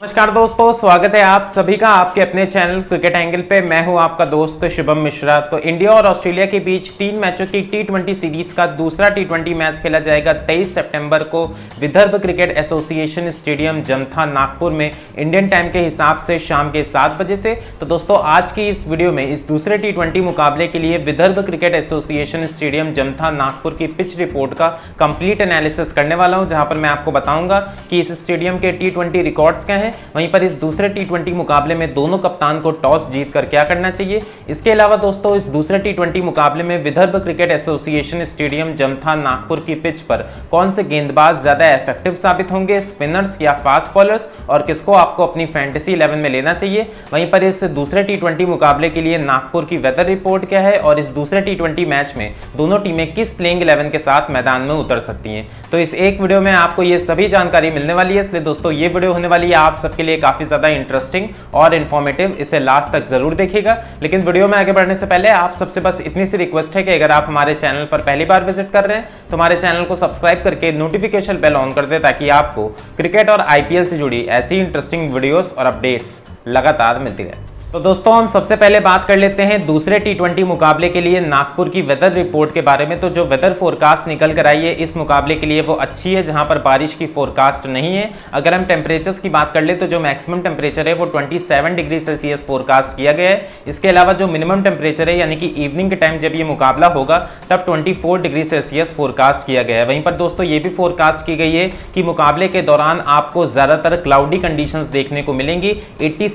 नमस्कार दोस्तों, स्वागत है आप सभी का आपके अपने चैनल क्रिकेट एंगल पे। मैं हूँ आपका दोस्त शुभम मिश्रा। तो इंडिया और ऑस्ट्रेलिया के बीच तीन मैचों की टी सीरीज़ का दूसरा टी मैच खेला जाएगा 23 सितंबर को Vidarbha cricket association stadium Jamtha Nagpur में इंडियन टाइम के हिसाब से शाम के सात बजे से। तो दोस्तों, आज की इस वीडियो में इस दूसरे टी मुकाबले के लिए Vidarbha cricket association stadium Jamtha Nagpur की पिच रिपोर्ट का कंप्लीट एनालिसिस करने वाला हूँ, जहाँ पर मैं आपको बताऊँगा कि इस स्टेडियम के टी रिकॉर्ड्स क्या हैं वहीं पर इस दूसरे टी मुकाबले में दोनों कप्तान को टॉस जीत कर क्या करना चाहिए? इसके अलावा दोस्तों, इस दूसरे टी मुकाबले में Vidarbha cricket association stadium Jamtha Nagpur की पिच पर कौन से गेंदबाज ज़्यादा इफ़ेक्टिव साबित होंगे? स्पिनर्स या फास्ट बॉलर्स और किसको आपको अपनी फैंटेसी इलेवन में लेना चाहिए? वहीं पर इस दूसरे टी मुकाबले के लिए नागपुर की वेदर रिपोर्ट क्या है? और इस दूसरे टी मैच में दोनों टीमें किस प्लेइंग इलेवन के साथ मैदान में उतर सकती हैं? तो इस एक वीडियो में आपको ये सभी जानकारी मिलने वाली है। इसलिए दोस्तों, ये वीडियो होने वाली है आप सबके लिए काफ़ी ज़्यादा इंटरेस्टिंग और इन्फॉर्मेटिव इसे लास्ट तक ज़रूर देखिएगा। लेकिन वीडियो में आगे बढ़ने से पहले आप सबसे बस इतनी सी रिक्वेस्ट है कि अगर आप हमारे चैनल पर पहली बार विज़िट कर रहे हैं तो हमारे चैनल को सब्सक्राइब करके नोटिफिकेशन बेल ऑन कर दे ताकि आपको क्रिकेट और आईपीएल से जुड़ी ऐसी इंटरेस्टिंग वीडियोस और अपडेट्स लगातार मिलती रहे। तो दोस्तों, हम सबसे पहले बात कर लेते हैं दूसरे टी मुकाबले के लिए नागपुर की वेदर रिपोर्ट के बारे में। तो जो वेदर फोरकास्ट निकल कर आई है, इस मुकाबले के लिए वो अच्छी है, जहाँ पर बारिश की फोरकास्ट नहीं है। अगर हम टेम्परेचर्स की बात कर ले तो जो मैक्सिमम टेम्परेचर है, वो 27 डिग्री सेल्सियस फोरकास्ट किया गया है। इसके अलावा जो मिनिमम टेम्परेचर है, यानी कि इवनिंग के टाइम जब ये मुकाबला होगा, तब ट्वेंटी डिग्री सेल्सियस फोरकास्ट किया गया है। वहीं पर दोस्तों, ये भी फोरकास्ट की गई है कि मुकाबले के दौरान आपको ज़्यादातर क्लाउडी कंडीशन देखने को मिलेंगी। एट्टी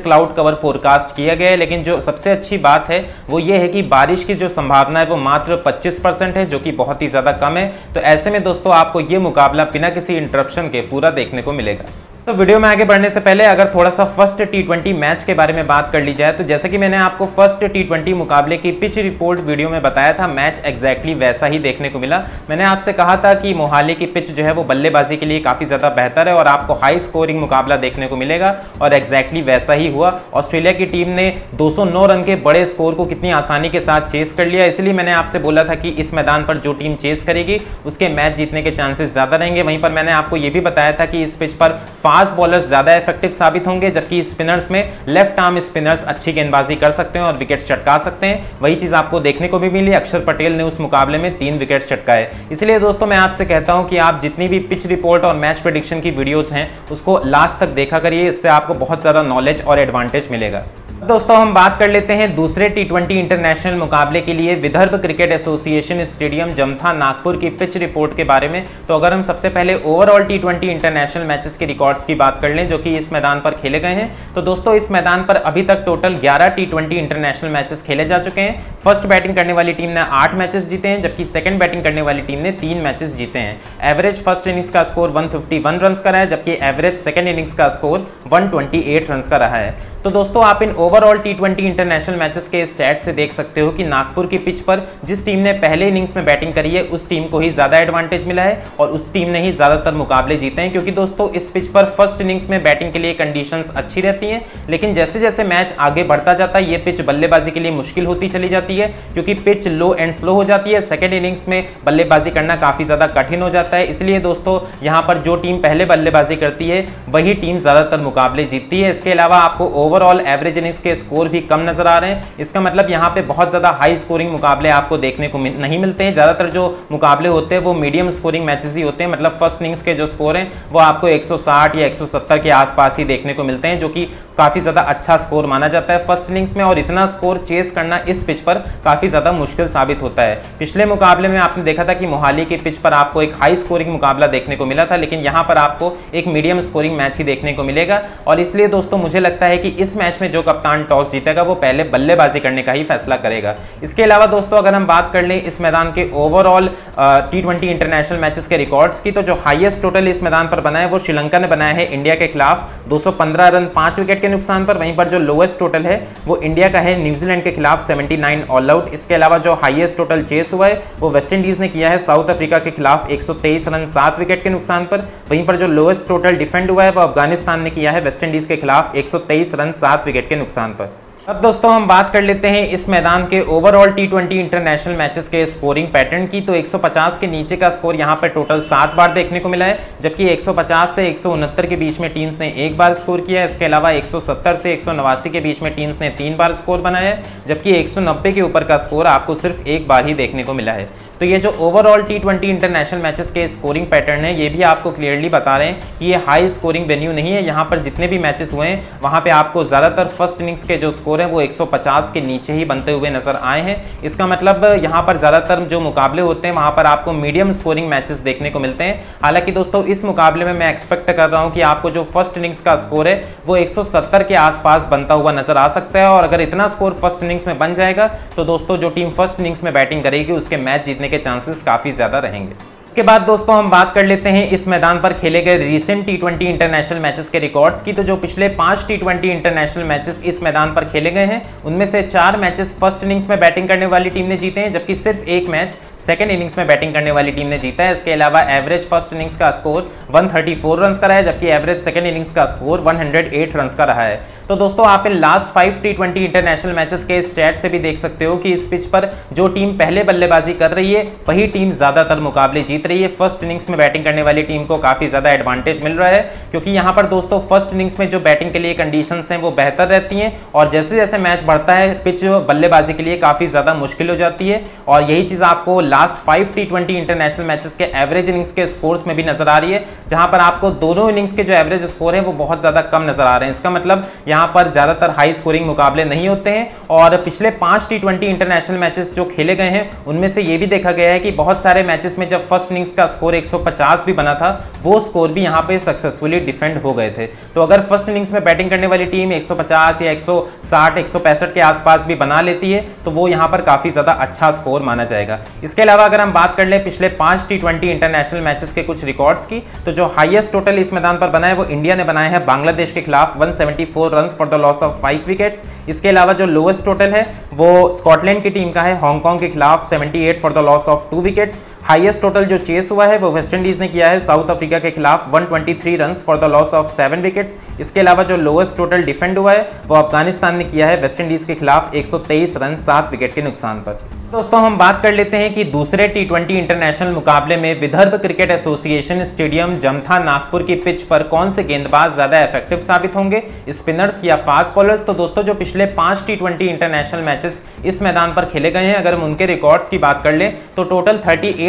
क्लाउड कवर फोरकास्ट किया गया है, लेकिन जो सबसे अच्छी बात है, वो ये है कि बारिश की जो संभावना है, वो मात्र 25 परसेंट है, जो कि बहुत ही ज़्यादा कम है। तो ऐसे में दोस्तों, आपको ये मुकाबला बिना किसी इंटरप्शन के पूरा देखने को मिलेगा। तो वीडियो में आगे बढ़ने से पहले अगर थोड़ा सा फ़र्स्ट टी ट्वेंटी मैच के बारे में बात कर ली जाए तो जैसे कि मैंने आपको फ़र्स्ट टी ट्वेंटी मुकाबले की पिच रिपोर्ट वीडियो में बताया था मैच एग्जैक्टली वैसा ही देखने को मिला। मैंने आपसे कहा था कि मोहाली की पिच जो है वो बल्लेबाजी के लिए काफ़ी ज़्यादा बेहतर है और आपको हाई स्कोरिंग मुकाबला देखने को मिलेगा और एग्जैक्टली वैसा ही हुआ। ऑस्ट्रेलिया की टीम ने 209 रन के बड़े स्कोर को कितनी आसानी के साथ चेस कर लिया। इसलिए मैंने आपसे बोला था कि इस मैदान पर जो टीम चेस करेगी, उसके मैच जीतने के चांसेस ज़्यादा रहेंगे। वहीं पर मैंने आपको ये भी बताया था कि इस पिच पर फास्ट बॉलर्स ज़्यादा इफ़ेक्टिव साबित होंगे, जबकि स्पिनर्स में लेफ़्ट आर्म स्पिनर्स अच्छी गेंदबाजी कर सकते हैं और विकेट चटका सकते हैं। वही चीज़ आपको देखने को भी मिली, अक्षर पटेल ने उस मुकाबले में तीन विकेट चटकाए। इसलिए दोस्तों, मैं आपसे कहता हूँ कि आप जितनी भी पिच रिपोर्ट और मैच प्रडिक्शन की वीडियोज़ हैं, उसको लास्ट तक देखा करिए, इससे आपको बहुत ज़्यादा नॉलेज और एडवांटेज मिलेगा। दोस्तों, हम बात कर लेते हैं दूसरे टी इंटरनेशनल मुकाबले के लिए Vidarbha cricket association stadium Jamtha Nagpur की पिच रिपोर्ट के बारे में। तो अगर हम सबसे पहले overall T twenty international matches के रिकॉर्ड्स की बात कर लें, जो कि इस मैदान पर खेले गए हैं। तो दोस्तों, इस मैदान पर अभी तक टोटल 11 टी इंटरनेशनल मैचेस खेले जा चुके हैं। फ़र्स्ट बैटिंग करने वाली टीम ने आठ मैचेस जीते हैं, जबकि सेकंड बैटिंग करने वाली टीम ने तीन मैचेस जीते हैं। एवरेज फ़र्स्ट इनिंग्स का स्कोर 151 रन का रहा है, जबकि एवरेज सेकंड इनिंग्स का स्कोर 128 रन का रहा है। तो दोस्तों, आप इन overall T twenty international matches के स्टैट से देख सकते हो कि नागपुर की पिच पर जिस टीम ने पहले इनिंग्स में बैटिंग करी है, उस टीम को ही ज़्यादा एडवांटेज मिला है और उस टीम ने ही ज़्यादातर मुकाबले जीते हैं। क्योंकि दोस्तों, इस पिच पर फ़र्स्ट इनिंग्स में बैटिंग के लिए कंडीशन अच्छी रहती हैं, लेकिन जैसे जैसे मैच आगे बढ़ता जाता है, ये पिच बल्लेबाजी के लिए मुश्किल होती चली जाती है, क्योंकि पिच लो एंड स्लो हो जाती है। सेकेंड इनिंग्स में बल्लेबाजी करना काफ़ी ज़्यादा कठिन हो जाता है। इसलिए दोस्तों, यहाँ पर जो टीम पहले बल्लेबाजी करती है, वही टीम ज़्यादातर मुकाबले जीतती है। इसके अलावा आपको ओवरऑल एवरेज इनिंग्स के स्कोर भी कम नज़र आ रहे हैं। इसका मतलब यहाँ पे बहुत ज़्यादा हाई स्कोरिंग मुकाबले आपको देखने को नहीं मिलते हैं। ज़्यादातर जो मुकाबले होते हैं वो मीडियम स्कोरिंग मैचेस ही होते हैं। मतलब फ़र्स्ट इनिंग्स के जो स्कोर हैं, वो आपको 160 या 170 के आसपास ही देखने को मिलते हैं, जो कि काफ़ी ज़्यादा अच्छा स्कोर माना जाता है फ़र्स्ट इनिंग्स में। और इतना स्कोर चेस करना इस पिच पर काफ़ी ज़्यादा मुश्किल साबित होता है। पिछले मुकाबले में आपने देखा था कि मोहाली के पिच पर आपको एक हाई स्कोरिंग मुकाबला देखने को मिला था, लेकिन यहाँ पर आपको एक मीडियम स्कोरिंग मैच ही देखने को मिलेगा। और इसलिए दोस्तों, मुझे लगता है कि इस मैच में जो कप्तान टॉस जीतेगा, वो पहले बल्लेबाजी करने का ही फैसला करेगा। इसके अलावा दोस्तों, अगर हम बात कर लें इस मैदान के ओवरऑल टी इंटरनेशनल मैचेस के रिकॉर्ड्स की तो जो हाईएस्ट टोटल इस मैदान पर बनाया है, वो श्रीलंका ने बनाया है इंडिया के खिलाफ। 215 रन, पाँच विकेट के नुकसान पर, वहीं पर जो लोएस्ट टोटल है, वो इंडिया का है न्यूजीलैंड के खिलाफ 79 ऑल आउट इसके अलावा जो हाईएस्ट टोटल चेस हुआ है, वो वेस्ट इंडीज ने किया है साउथ अफ्रीका के खिलाफ 123 रन, सात विकेट के नुकसान पर। वहीं पर जो लोएस्ट टोटल डिफेंड हुआ है, वो अफ़गानिस्तान ने किया है वेस्ट इंडीज के खिलाफ 123 रन, सात विकेट के नुकसान पर। अब दोस्तों, हम बात कर लेते हैं इस मैदान के overall T twenty international matches के स्कोरिंग पैटर्न की। तो 150 के नीचे का स्कोर यहाँ पर टोटल सात बार देखने को मिला है, जबकि 150 से एक सौ उनहत्तर के बीच में टीम्स ने एक बार स्कोर किया है। इसके अलावा 170 से एक सौ नवासी के बीच में टीम्स ने तीन बार स्कोर बनाया है, जबकि 190 के ऊपर का स्कोर आपको सिर्फ़ एक बार ही देखने को मिला है। तो ये जो overall T twenty international matches के स्कोरिंग पैटर्न है, ये भी आपको क्लियरली बता रहे हैं कि ये हाई स्कोरिंग वेन्यू नहीं है। यहाँ पर जितने भी मैचेस हुए हैं, वहाँ पे आपको ज़्यादातर फ़र्स्ट इनिंग्स के जो स्कोर है, वो 150 के नीचे ही बनते हुए नज़र आए हैं। इसका मतलब यहाँ पर ज़्यादातर जो मुकाबले होते हैं, वहाँ पर आपको मीडियम स्कोरिंग मैचेस देखने को मिलते हैं। हालाँकि दोस्तों, इस मुकाबले में मैं एक्सपेक्ट कर रहा हूँ कि आपको जो फ़र्स्ट इनिंग्स का स्कोर है, वो एक सौ सत्तर के आसपास बनता हुआ नज़र आ सकता है। और अगर इतना स्कोर फ़र्स्ट इनिंग्स में बन जाएगा तो दोस्तों, जो टीम फ़र्स्ट इनिंग्स में बैटिंग करेगी, उसके मैच जीतने के चांसेस काफ़ी ज़्यादा रहेंगे। इसके बाद दोस्तों हम बात कर लेते हैं इस मैदान पर खेले गए recent T twenty international matches के रिकॉर्ड्स की। तो जो पिछले पाँच टी ट्वेंटी इंटरनेशनल मैचेस इस मैदान पर खेले गए हैं, उनमें से चार मैचेस फ़र्स्ट इनिंग्स में बैटिंग करने वाली टीम ने जीते हैं, जबकि सिर्फ़ एक मैच सेकेंड इनिंग्स में बैटिंग करने वाली टीम ने जीता है। इसके अलावा एवरेज फ़र्स्ट इनिंग्स का स्कोर 134 रन का रहा है, जबकि एवरेज सेकेंड इनिंग्स का स्कोर 108 रन का रहा है। तो दोस्तों, आप इन last five T twenty international matches के स्टैट से भी देख सकते हो कि इस पिच पर जो टीम पहले बल्लेबाजी कर रही है, वही टीम ज़्यादातर मुकाबले जीत रही है। फ़र्स्ट इनिंग्स में बैटिंग करने वाली टीम को काफ़ी ज़्यादा एडवांटेज मिल रहा है, क्योंकि यहाँ पर दोस्तों फ़र्स्ट इनिंग्स में जो बैटिंग के लिए कंडीशन है, वो बेहतर रहती है और जैसे जैसे मैच बढ़ता है पिच बल्लेबाजी के लिए काफ़ी ज़्यादा मुश्किल हो जाती है। और यही चीज़ आपको last five T twenty international matches के एवरेज इनिंग्स के स्कोर्स में भी नज़र आ रही है, जहाँ पर आपको दोनों इनिंग्स के जो एवरेज स्कोर है, वो बहुत ज़्यादा कम नज़र आ रहे हैं। इसका मतलब यहाँ पर ज़्यादातर हाई स्कोरिंग मुकाबले नहीं होते हैं और पिछले पाँच टी इंटरनेशनल मैचेस जो खेले गए हैं, उनमें से ये भी देखा गया है कि बहुत सारे मैचेस में जब फ़र्स्ट इनिंग्स का स्कोर 150 भी बना था, वो स्कोर भी यहाँ पे सक्सेसफुली डिफेंड हो गए थे। तो अगर फ़र्स्ट इनिंग्स में बैटिंग करने वाली टीम 150 या 160 165 के आसपास भी बना लेती है तो वो यहाँ पर काफ़ी ज़्यादा अच्छा स्कोर माना जाएगा। इसके अलावा अगर हम बात कर ले पिछले पाँच टी इंटरनेशनल मैचेस के कुछ रिकॉर्ड्स की तो जो हाईएस्ट टोटल इस मैदान पर बना है, वो इंडिया ने बनाया है, बांग्लादेश के खिलाफ 174 run for the loss of five wickets इसके अलावा जो लोएस्ट टोटल है, वो स्कॉटलैंड की टीम का है हांगकॉन्ग के खिलाफ 78 for the loss of two wickets highest total जो चेस हुआ है, वो वेस्ट इंडीज ने किया है साउथ अफ्रीका के खिलाफ 123 run for the loss of seven wickets इसके अलावा जो लोएस्ट टोटल डिफेंड हुआ है, वो अफ़गानिस्तान ने किया है वेस्ट इंडीज के खिलाफ 123 रन सात विकेट के नुकसान पर। दोस्तों, हम बात कर लेते हैं कि दूसरे टी ट्वेंटी इंटरनेशनल मुकाबले में Vidarbha cricket association stadium Jamtha Nagpur की पिच पर कौन से गेंदबाज ज़्यादा इफ़ेक्टिव साबित होंगे? स्पिनर्स या फास्ट बॉलर्स तो दोस्तों, जो पिछले पाँच टी ट्वेंटी इंटरनेशनल मैचेस इस मैदान पर खेले गए हैं, अगर हम उनके रिकॉर्ड्स की बात कर ले तो टोटल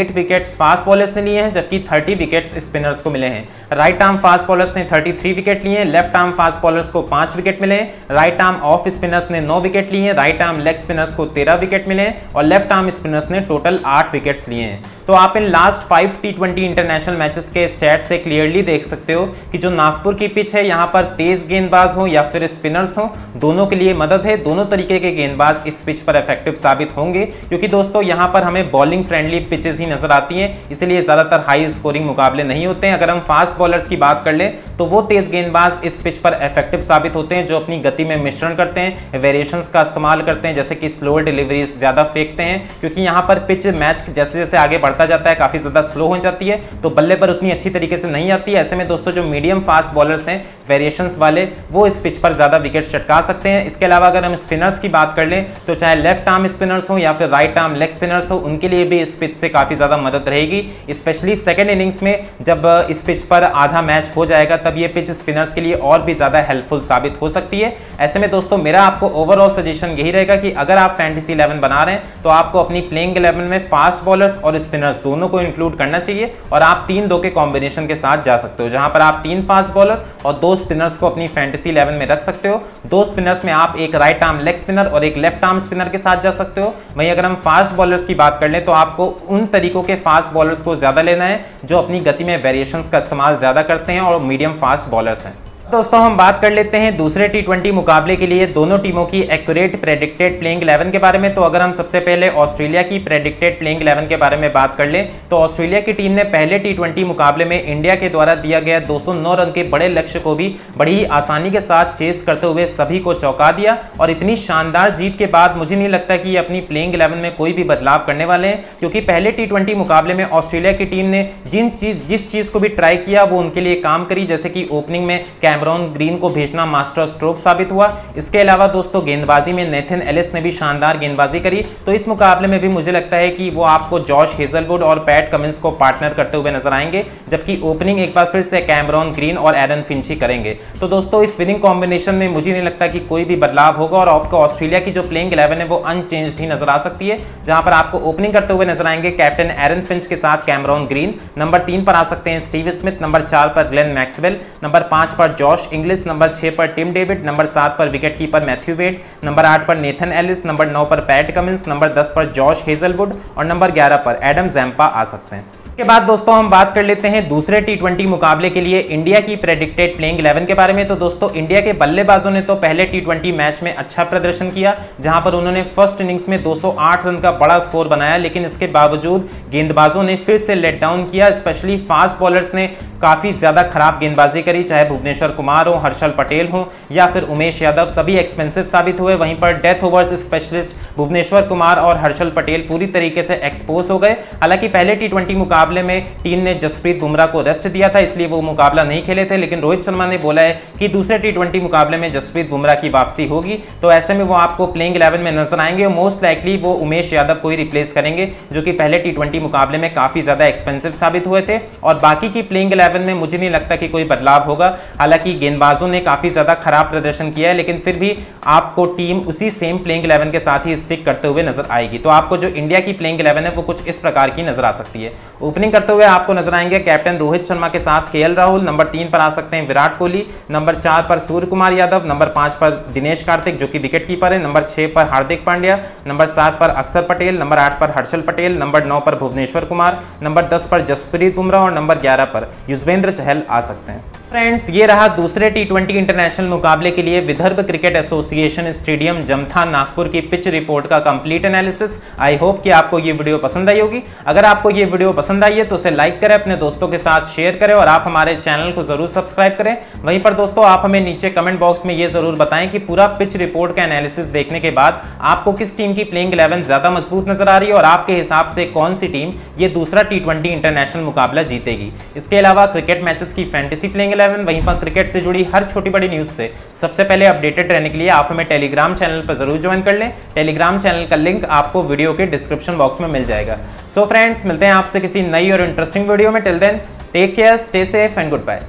38 विकेट्स फास्ट बॉलर्स ने लिए हैं, जबकि 30 विकेट्स स्पिनर्स को मिले हैं। राइट आर्म फास्ट बॉलर्स ने 33 विकेट लिए हैं लेफ़्ट आर्म फास्ट बॉलर्स को पाँच विकेट मिले राइट आर्म ऑफ़ स्पिनर्स ने नौ विकेट लिए राइट आर्म लेग स्पिनर्स को तेरह विकेट मिले और लेफ़्ट आर्म स्पिनर्स ने टोटल आठ विकेट्स लिए हैं। तो आप इन last five T twenty international matches के स्टैट से क्लियरली देख सकते हो कि जो नागपुर की पिच है, यहाँ पर तेज गेंदबाज हो या फिर स्पिनर्स हो, दोनों के लिए मदद है, दोनों तरीके के गेंदबाज इस पिच पर इफ़ेक्टिव साबित होंगे। क्योंकि दोस्तों, यहाँ पर हमें बॉलिंग फ्रेंडली पिचेस ही नज़र आती हैं, इसलिए ज़्यादातर हाई स्कोरिंग मुकाबले नहीं होते हैं। अगर हम फास्ट बॉलर्स की बात कर ले तो वो तेज गेंदबाज इस पिच पर इफ़ेक्टिव साबित होते हैं, जो अपनी गति में मिश्रण करते हैं वेरिएशन का इस्तेमाल करते हैं, जैसे कि स्लोअर डिलीवरीज ज़्यादा फेंकते हैं, क्योंकि यहाँ पर पिच मैच जैसे जैसे आगे बढ़ता जाता है, काफ़ी ज़्यादा स्लो हो जाती है तो बल्ले पर उतनी अच्छी तरीके से नहीं आती ऐसे में दोस्तों, जो मीडियम फास्ट बॉलर्स हैं वेरिएशंस वाले, वो इस पिच पर ज़्यादा विकेट चटका सकते हैं। इसके अलावा अगर हम स्पिनर्स की बात कर लें तो चाहे लेफ़्ट आर्म स्पिनर्स हो या फिर राइट आर्म लेग स्पिनर्स हो, उनके लिए भी इस पिच से काफ़ी ज़्यादा मदद रहेगी स्पेशली सेकेंड इनिंग्स में जब इस पिच पर आधा मैच हो जाएगा, तब ये पिच स्पिनर्स के लिए और भी ज़्यादा हेल्पफुल साबित हो सकती है। ऐसे में दोस्तों, मेरा आपको ओवरऑल सजेशन यही रहेगा कि अगर आप फैंटेसी इलेवन बना रहे हैं तो आपको अपनी प्लेइंग इलेवन में फास्ट बॉलर्स और स्पिनर्स दोनों को इंक्लूड करना चाहिए और आप तीन दो के कॉम्बिनेशन के साथ जा सकते हो, जहाँ पर आप तीन फास्ट बॉलर और दो स्पिनर्स को अपनी फैंटेसी इलेवन में रख सकते हो। दो स्पिनर्स में आप एक राइट आर्म लेग स्पिनर और एक लेफ़्ट आर्म स्पिनर के साथ जा सकते हो। वहीं अगर हम फास्ट बॉलर्स की बात कर ले तो आपको उन तरीकों के फास्ट बॉलर्स को ज़्यादा लेना है, जो अपनी गति में वेरिएशन का इस्तेमाल ज़्यादा करते हैं और मीडियम फास्ट बॉलर्स हैं। दोस्तों, हम बात कर लेते हैं दूसरे टी मुकाबले के लिए दोनों टीमों की एक्यूरेट प्रेडिक्टेड प्लेइंग 11 के बारे में। तो अगर हम सबसे पहले ऑस्ट्रेलिया की प्रेडिक्टेड प्लेइंग 11 के बारे में बात कर लें तो ऑस्ट्रेलिया की टीम ने पहले टी मुकाबले में इंडिया के द्वारा दिया गया 209 रन के बड़े लक्ष्य को भी बड़ी आसानी के साथ चेस करते हुए सभी को चौंका दिया। और इतनी शानदार जीत के बाद मुझे नहीं लगता कि अपनी प्लेइंग इलेवन में कोई भी बदलाव करने वाले हैं, क्योंकि पहले टी मुकाबले में ऑस्ट्रेलिया की टीम ने जिन चीज़, जिस चीज़ को भी ट्राई किया, वो उनके लिए काम करी। जैसे कि ओपनिंग में कैम कैमरॉन ग्रीन को भेजना मास्टर स्ट्रोक साबित हुआ। इसके अलावा दोस्तों, गेंदबाजी में नेथन एलिस ने भी शानदार गेंदबाजी करी। तो इस मुकाबले में भी मुझे लगता है कि वो आपको जॉश हेजलवुड और पैट कमिंस को पार्टनर करते हुए नज़र आएँगे, जबकि ओपनिंग एक बार फिर से कैमरॉन ग्रीन और एरन फिंची करेंगे। तो दोस्तों, इस विनिंग कॉम्बिनेशन में मुझे नहीं लगता कि कोई भी बदलाव होगा और आपको ऑस्ट्रेलिया की जो प्लेइंग इलेवन है, वो अनचेंज ही नज़र आ सकती है, जहाँ पर आपको ओपनिंग करते हुए नज़र आएँगे कैप्टन एरन फिंच के साथ कैमरॉन ग्रीन। नंबर तीन पर आ सकते हैं स्टीव स्मिथ, नंबर चार पर ग्लेन मैक्सवेल, नंबर पाँच पर जॉश, इंग्लिश नंबर छः पर टिम डेविड, नंबर सात पर wicket keeper Matthew Wade, number आठ पर नेथन एलिस, नंबर नौ पर पैट कमिंस, नंबर दस पर जॉश हेजलवुड और नंबर ग्यारह पर एडम जैम्पा आ सकते हैं। के बाद दोस्तों हम बात कर लेते हैं दूसरे टी मुकाबले के लिए इंडिया की प्रेडिक्टेड प्लेइंग 11 के बारे में। तो दोस्तों, इंडिया के बल्लेबाजों ने तो पहले टी मैच में अच्छा प्रदर्शन किया, जहाँ पर उन्होंने फ़र्स्ट इनिंग्स में 208 रन का बड़ा स्कोर बनाया, लेकिन इसके बावजूद गेंदबाजों ने फिर से लेट डाउन किया। स्पेशली फास्ट बॉलर्स ने काफ़ी ज़्यादा खराब गेंदबाजी करी, चाहे भुवनेश्वर कुमार हो, हर्षल पटेल हो, या फिर उमेश यादव, सभी एक्सपेंसिव साबित हुए। वहीं पर death overs specialist Bhuvneshwar Kumar और हर्षल पटेल पूरी तरीके से एक्सपोज हो गए। हालाँकि पहले टी मुकाबले में टीम ने जसप्रीत बुमराह को रेस्ट दिया था, इसलिए वो मुकाबला नहीं खेले थे, लेकिन रोहित शर्मा ने बोला है कि दूसरे टी मुकाबले में जसप्रीत बुमराह की वापसी होगी। तो ऐसे में वो आपको प्लेइंग इलेवन में नज़र आएँगे और मोस्ट लाइकली वो उमेश यादव को ही रिप्लेस करेंगे, जो कि पहले टी मुकाबले में काफ़ी ज़्यादा एक्सपेंसिव साबित हुए थे। और बाकी की प्लेइंग इलेवन में मुझे नहीं लगता कि कोई बदलाव होगा। हालाँकि गेंदबाजों ने काफ़ी ज़्यादा खराब प्रदर्शन किया है, लेकिन फिर भी आपको टीम उसी सेम प्लेइंग इलेवन के साथ ही स्टिक करते हुए नज़र आएगी। तो आपको जो इंडिया की प्लेइंग इलेवन है, वो कुछ इस प्रकार की नज़र आ सकती है। ओपनिंग करते हुए आपको नज़र आएँगे कैप्टन रोहित शर्मा के साथ के राहुल नंबर तीन पर आ सकते हैं विराट कोहली नंबर चार पर सूर्य कुमार यादव नंबर पाँच पर दिनेश कार्तिक जो कि विकेट कीपर है नंबर छह पर हार्दिक पांड्या नंबर सात पर अक्षर पटेल नंबर आठ पर हर्षल पटेल नंबर नौ पर भुवनेश्वर कुमार नंबर दस पर जसप्रीत बुमराह और नंबर ग्यारह पर युजवेंद्र चहल आ सकते हैं। फ्रेंड्स, ये रहा दूसरे टी ट्वेंटी इंटरनेशनल मुकाबले के लिए Vidarbha cricket association stadium, Jamtha Nagpur की पिच रिपोर्ट का कंप्लीट एनालिसिस आई होप कि आपको ये वीडियो पसंद आई होगी। अगर आपको ये वीडियो पसंद आई है तो उसे लाइक करें, अपने दोस्तों के साथ शेयर करें और आप हमारे चैनल को ज़रूर सब्सक्राइब करें। वहीं पर दोस्तों, आप हमें नीचे कमेंट बॉक्स में ये ज़रूर बताएँ कि पूरा पिच रिपोर्ट का एनालिसिस देखने के बाद आपको किस टीम की प्लेइंग इलेवन ज़्यादा मज़बूत नज़र आ रही है और आपके हिसाब से कौन सी टीम ये दूसरा टी इंटरनेशनल मुकाबला जीतेगी। इसके अलावा क्रिकेट मैचेस की फैंटेसी प्लेइंग इलेवन वहीं पर क्रिकेट से जुड़ी हर छोटी बड़ी न्यूज़ से। सबसे पहले अपडेटेड रहने के लिए आप हमें टेलीग्राम चैनल पर ज़रूर ज्वाइन कर लें। टेलीग्राम चैनल का लिंक आपको वीडियो के डिस्क्रिप्शन बॉक्स में मिल जाएगा। सो so फ्रेंड्स मिलते हैं आपसे किसी नई और इंटरेस्टिंग वीडियो में। Till then take care stay safe and good bye